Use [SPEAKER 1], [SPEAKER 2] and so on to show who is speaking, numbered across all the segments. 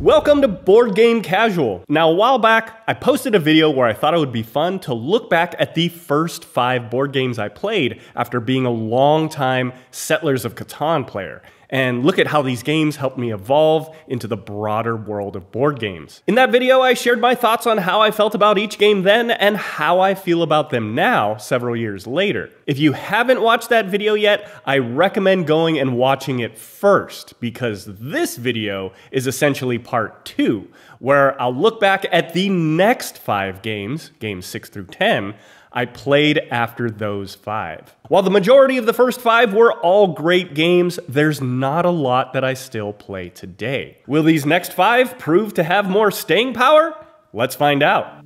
[SPEAKER 1] Welcome to Board Game Casual. Now, a while back, I posted a video where I thought it would be fun to look back at the first five board games I played after being a long time Settlers of Catan player and look at how these games helped me evolve into the broader world of board games. In that video, I shared my thoughts on how I felt about each game then and how I feel about them now, several years later. If you haven't watched that video yet, I recommend going and watching it first because this video is essentially part two, where I'll look back at the next five games, games six through 10, I played after those five. While the majority of the first five were all great games, there's not a lot that I still play today. Will these next five prove to have more staying power? Let's find out.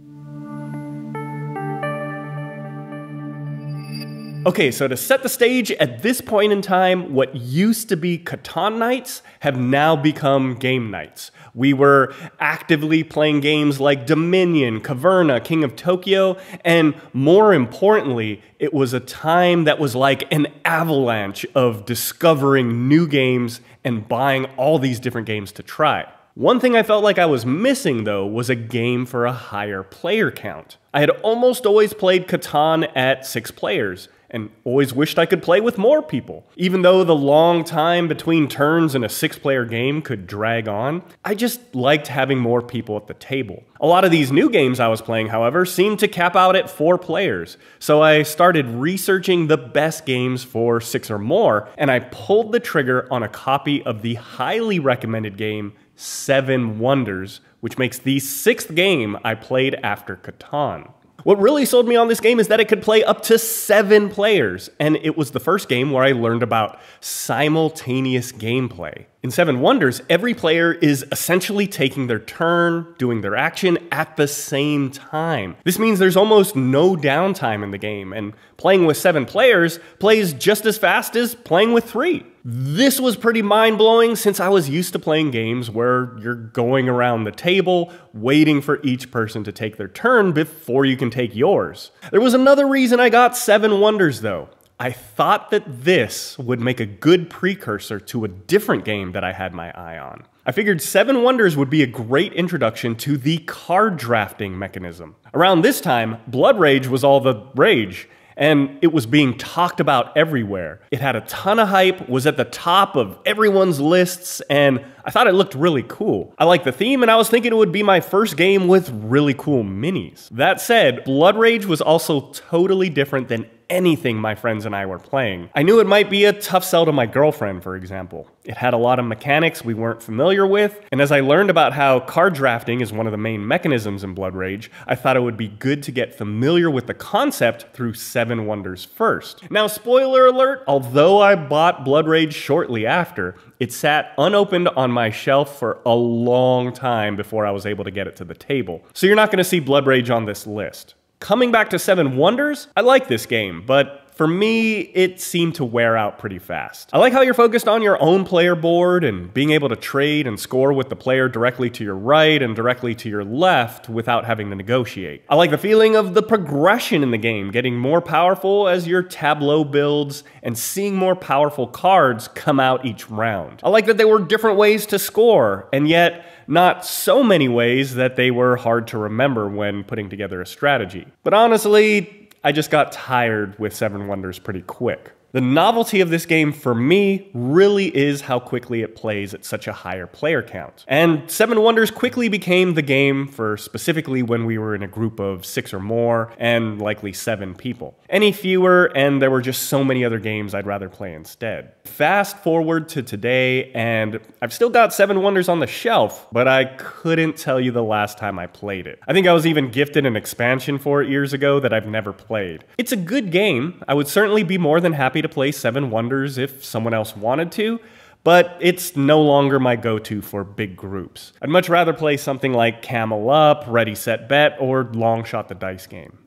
[SPEAKER 1] Okay, so to set the stage, at this point in time, what used to be Catan nights have now become game nights. We were actively playing games like Dominion, Caverna, King of Tokyo, and more importantly, it was a time that was like an avalanche of discovering new games and buying all these different games to try. One thing I felt like I was missing though was a game for a higher player count. I had almost always played Catan at six players, and always wished I could play with more people. Even though the long time between turns in a six player game could drag on, I just liked having more people at the table. A lot of these new games I was playing, however, seemed to cap out at four players, so I started researching the best games for six or more, and I pulled the trigger on a copy of the highly recommended game Seven Wonders, which makes the sixth game I played after Catan. What really sold me on this game is that it could play up to seven players, and it was the first game where I learned about simultaneous gameplay. In Seven Wonders, every player is essentially taking their turn, doing their action at the same time. This means there's almost no downtime in the game, and playing with seven players plays just as fast as playing with three. This was pretty mind blowing since I was used to playing games where you're going around the table, waiting for each person to take their turn before you can take yours. There was another reason I got Seven Wonders though. I thought that this would make a good precursor to a different game that I had my eye on. I figured Seven Wonders would be a great introduction to the card drafting mechanism. Around this time, Blood Rage was all the rage, and it was being talked about everywhere. It had a ton of hype, was at the top of everyone's lists, and I thought it looked really cool. I liked the theme, and I was thinking it would be my first game with really cool minis. That said, Blood Rage was also totally different than anything my friends and I were playing. I knew it might be a tough sell to my girlfriend, for example. It had a lot of mechanics we weren't familiar with, and as I learned about how card drafting is one of the main mechanisms in Blood Rage, I thought it would be good to get familiar with the concept through Seven Wonders first. Now, spoiler alert, although I bought Blood Rage shortly after, it sat unopened on my shelf for a long time before I was able to get it to the table. So you're not going to see Blood Rage on this list. Coming back to Seven Wonders, I like this game, but for me, it seemed to wear out pretty fast. I like how you're focused on your own player board and being able to trade and score with the player directly to your right and directly to your left without having to negotiate. I like the feeling of the progression in the game, getting more powerful as your tableau builds and seeing more powerful cards come out each round. I like that there were different ways to score, and yet not so many ways that they were hard to remember when putting together a strategy. But honestly, I just got tired with Seven Wonders pretty quick. The novelty of this game for me really is how quickly it plays at such a higher player count. And Seven Wonders quickly became the game for specifically when we were in a group of six or more and likely seven people. Any fewer, and there were just so many other games I'd rather play instead. Fast forward to today, and I've still got Seven Wonders on the shelf, but I couldn't tell you the last time I played it. I think I was even gifted an expansion for it years ago that I've never played. It's a good game. I would certainly be more than happy to to play Seven Wonders if someone else wanted to, but it's no longer my go to for big groups. I'd much rather play something like Camel Up, Ready Set Bet, or Long Shot the Dice game.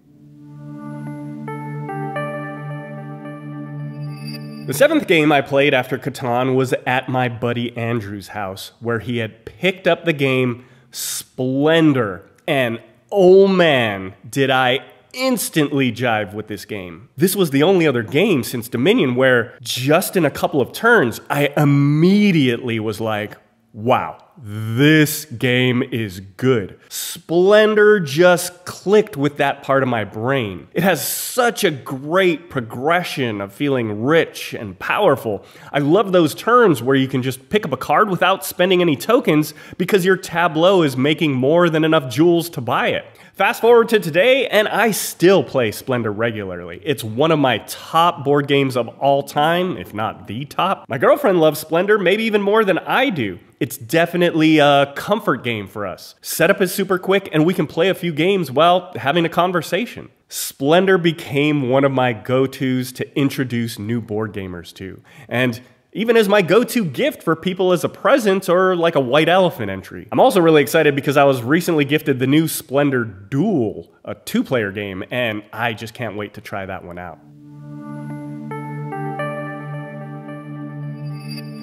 [SPEAKER 1] The seventh game I played after Catan was at my buddy Andrew's house, where he had picked up the game Splendor. And oh man, did I instantly jived with this game. This was the only other game since Dominion where just in a couple of turns, I immediately was like, wow, this game is good. Splendor just clicked with that part of my brain. It has such a great progression of feeling rich and powerful. I love those turns where you can just pick up a card without spending any tokens because your tableau is making more than enough jewels to buy it. Fast forward to today, and I still play Splendor regularly. It's one of my top board games of all time, if not the top. My girlfriend loves Splendor maybe even more than I do. It's definitely a comfort game for us. Setup is super quick, and we can play a few games while having a conversation. Splendor became one of my go tos to introduce new board gamers to. And even as my go to gift for people as a present or like a white elephant entry. I'm also really excited because I was recently gifted the new Splendor Duel, a two player game, and I just can't wait to try that one out.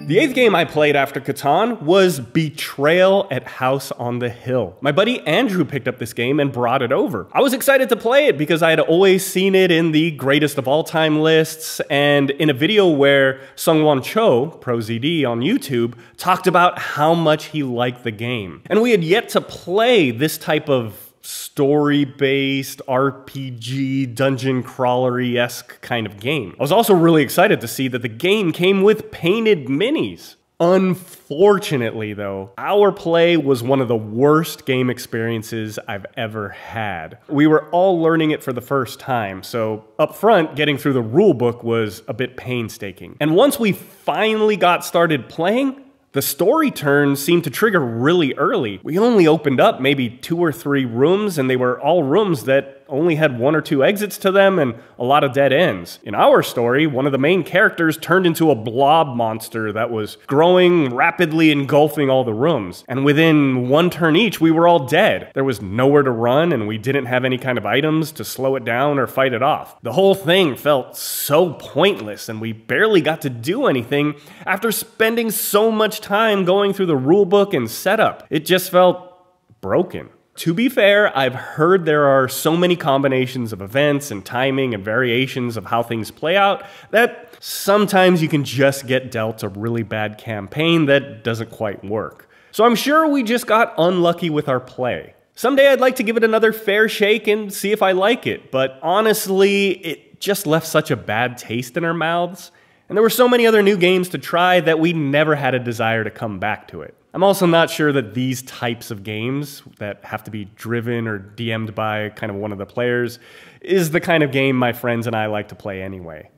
[SPEAKER 1] The eighth game I played after Catan was Betrayal at House on the Hill. My buddy Andrew picked up this game and brought it over. I was excited to play it because I had always seen it in the greatest of all time lists and in a video where Sungwon Cho, ProZD on YouTube, talked about how much he liked the game. And we had yet to play this type of story based RPG dungeon crawlery esque kind of game. I was also really excited to see that the game came with painted minis. Unfortunately, though, our play was one of the worst game experiences I've ever had. We were all learning it for the first time, so up front, getting through the rulebook was a bit painstaking. And once we finally got started playing, the story turns seemed to trigger really early. We only opened up maybe two or three rooms, and they were all rooms that only had one or two exits to them and a lot of dead ends. In our story, one of the main characters turned into a blob monster that was growing, rapidly engulfing all the rooms. And within one turn each, we were all dead. There was nowhere to run, and we didn't have any kind of items to slow it down or fight it off. The whole thing felt so pointless, and we barely got to do anything after spending so much time going through the rulebook and setup. It just felt broken. To be fair, I've heard there are so many combinations of events and timing and variations of how things play out that sometimes you can just get dealt a really bad campaign that doesn't quite work. So I'm sure we just got unlucky with our play. Someday I'd like to give it another fair shake and see if I like it, but honestly, it just left such a bad taste in our mouths. And there were so many other new games to try that we never had a desire to come back to it. I'm also not sure that these types of games that have to be driven or DM'd by kind of one of the players is the kind of game my friends and I like to play anyway.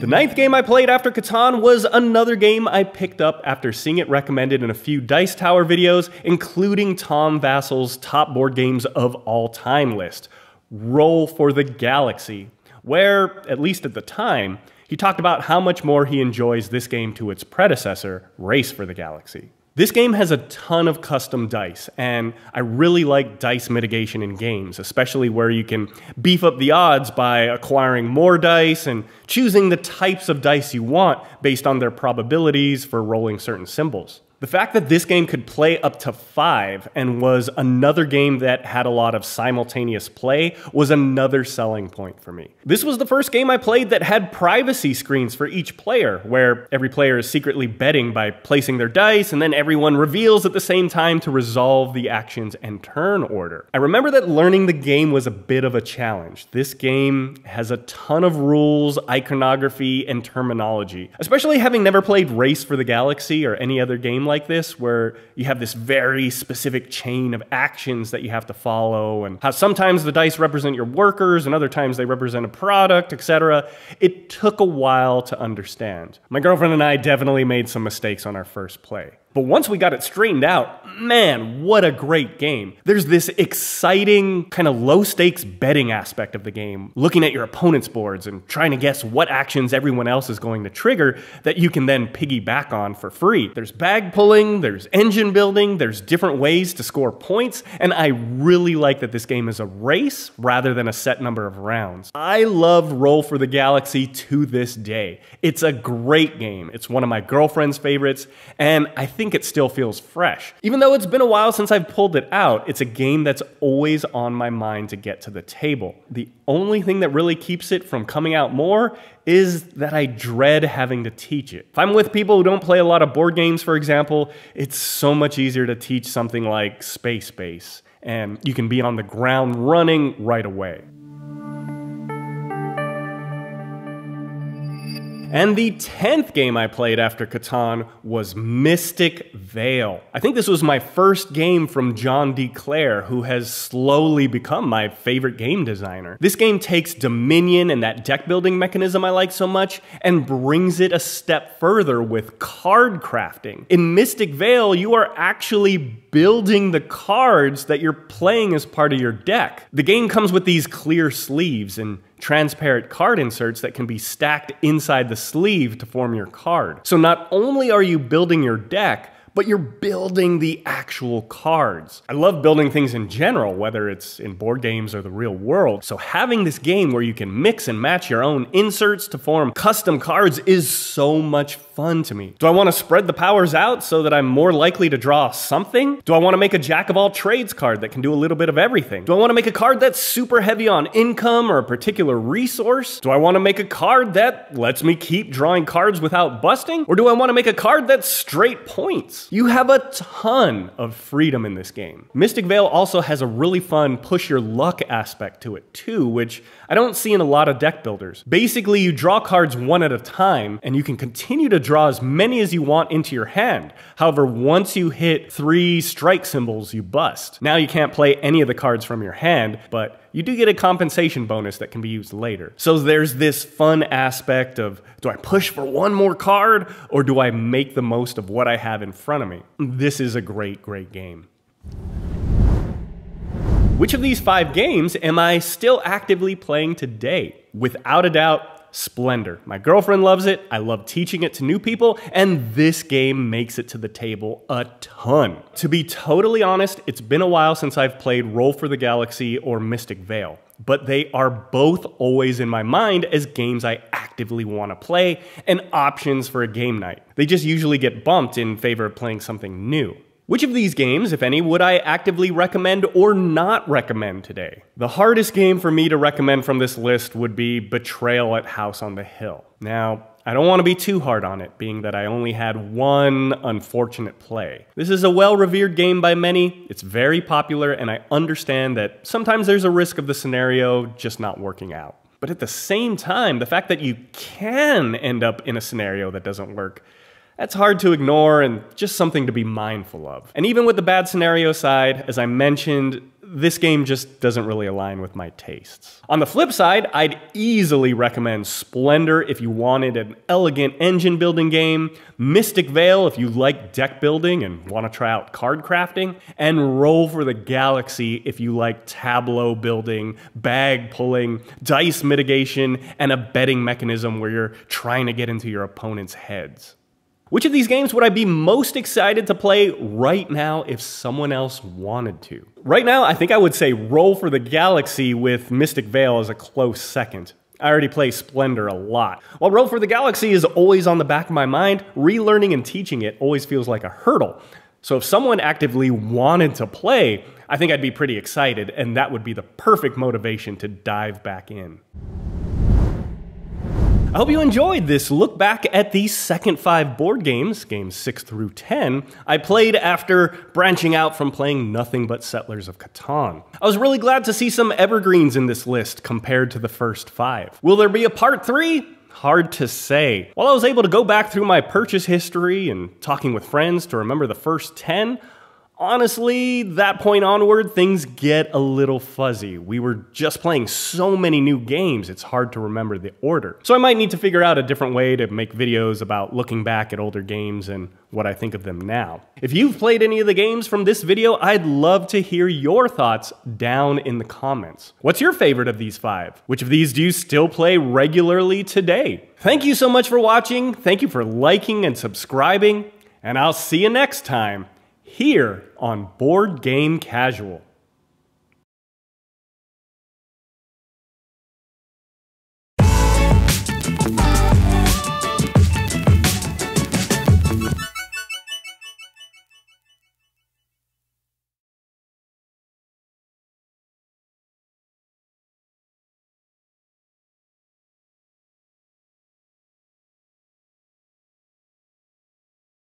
[SPEAKER 1] The ninth game I played after Catan was another game I picked up after seeing it recommended in a few Dice Tower videos, including Tom Vasel's top board games of all time list, Roll for the Galaxy, where, at least at the time, he talked about how much more he enjoys this game to its predecessor, Race for the Galaxy. This game has a ton of custom dice, and I really like dice mitigation in games, especially where you can beef up the odds by acquiring more dice and choosing the types of dice you want based on their probabilities for rolling certain symbols. The fact that this game could play up to five and was another game that had a lot of simultaneous play was another selling point for me. This was the first game I played that had privacy screens for each player, where every player is secretly betting by placing their dice and then everyone reveals at the same time to resolve the actions and turn order. I remember that learning the game was a bit of a challenge. This game has a ton of rules, iconography, and terminology, especially having never played Race for the Galaxy or any other game like like this where you have this very specific chain of actions that you have to follow and how sometimes the dice represent your workers and other times they represent a product, etc. It took a while to understand. My girlfriend and I definitely made some mistakes on our first play. But once we got it straightened out, man, what a great game. There's this exciting, kind of low stakes betting aspect of the game, looking at your opponent's boards and trying to guess what actions everyone else is going to trigger that you can then piggyback on for free. There's bag pulling, there's engine building, there's different ways to score points, and I really like that this game is a race rather than a set number of rounds. I love Roll for the Galaxy to this day. It's a great game. It's one of my girlfriend's favorites, and I think think it still feels fresh. Even though it's been a while since I've pulled it out, it's a game that's always on my mind to get to the table. The only thing that really keeps it from coming out more is that I dread having to teach it. If I'm with people who don't play a lot of board games, for example, it's so much easier to teach something like Space Base, and you can be on the ground running right away. And the 10th game I played after Catan was Mystic Vale. I think this was my first game from John D. Clair, who has slowly become my favorite game designer. This game takes Dominion and that deck building mechanism I like so much and brings it a step further with card crafting. In Mystic Vale, you are actually building the cards that you're playing as part of your deck. The game comes with these clear sleeves and transparent card inserts that can be stacked inside the sleeve to form your card. So not only are you building your deck, but you're building the actual cards. I love building things in general, whether it's in board games or the real world. So having this game where you can mix and match your own inserts to form custom cards is so much fun to me. Do I want to spread the powers out so that I'm more likely to draw something? Do I want to make a jack of all trades card that can do a little bit of everything? Do I want to make a card that's super heavy on income or a particular resource? Do I want to make a card that lets me keep drawing cards without busting? Or do I want to make a card that's straight points? You have a ton of freedom in this game. Mystic Vale also has a really fun push your luck aspect to it too, which I don't see in a lot of deck builders. Basically, you draw cards one at a time, and you can continue to draw as many as you want into your hand. However, once you hit three strike symbols, you bust. Now you can't play any of the cards from your hand, but you do get a compensation bonus that can be used later. So there's this fun aspect of do I push for one more card or do I make the most of what I have in front of me? This is a great, great game. Which of these five games am I still actively playing today? Without a doubt, Splendor. My girlfriend loves it, I love teaching it to new people, and this game makes it to the table a ton. To be totally honest, it's been a while since I've played Roll for the Galaxy or Mystic Vale, but they are both always in my mind as games I actively want to play and options for a game night. They just usually get bumped in favor of playing something new. Which of these games, if any, would I actively recommend or not recommend today? The hardest game for me to recommend from this list would be Betrayal at House on the Hill. Now, I don't want to be too hard on it, being that I only had one unfortunate play. This is a well revered game by many, it's very popular, and I understand that sometimes there's a risk of the scenario just not working out. But at the same time, the fact that you can end up in a scenario that doesn't work that's hard to ignore and just something to be mindful of. And even with the bad scenario side, as I mentioned, this game just doesn't really align with my tastes. On the flip side, I'd easily recommend Splendor if you wanted an elegant engine building game, Mystic Vale if you like deck building and want to try out card crafting, and Roll for the Galaxy if you like tableau building, bag pulling, dice mitigation, and a betting mechanism where you're trying to get into your opponent's heads. Which of these games would I be most excited to play right now if someone else wanted to? Right now, I think I would say Roll for the Galaxy with Mystic Vale as a close second. I already play Splendor a lot. While Roll for the Galaxy is always on the back of my mind, relearning and teaching it always feels like a hurdle. So if someone actively wanted to play, I think I'd be pretty excited, and that would be the perfect motivation to dive back in. I hope you enjoyed this look back at the second five board games, games 6 through 10, I played after branching out from playing nothing but Settlers of Catan. I was really glad to see some evergreens in this list compared to the first five. Will there be a part 3? Hard to say. While I was able to go back through my purchase history and talking with friends to remember the first 10, Honestly, that point onward, things get a little fuzzy. We were just playing so many new games, it's hard to remember the order. So I might need to figure out a different way to make videos about looking back at older games and what I think of them now. If you've played any of the games from this video, I'd love to hear your thoughts down in the comments. What's your favorite of these five? Which of these do you still play regularly today? Thank you so much for watching, thank you for liking and subscribing, and I'll see you next time here on Board Game Casual.